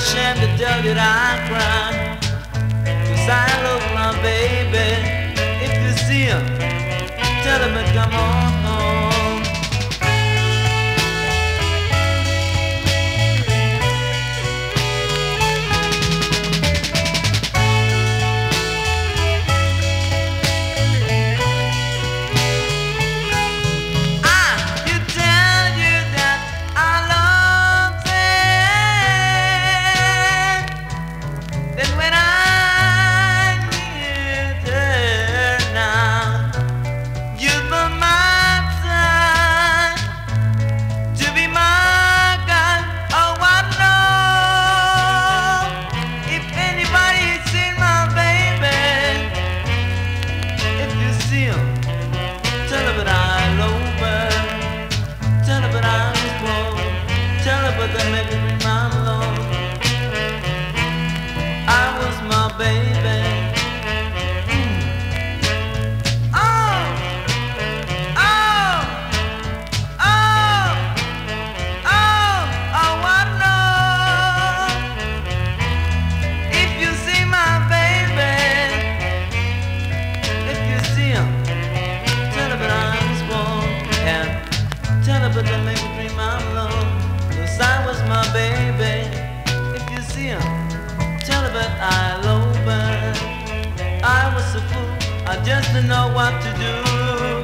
shame the debt that I cried. I just to know what to do.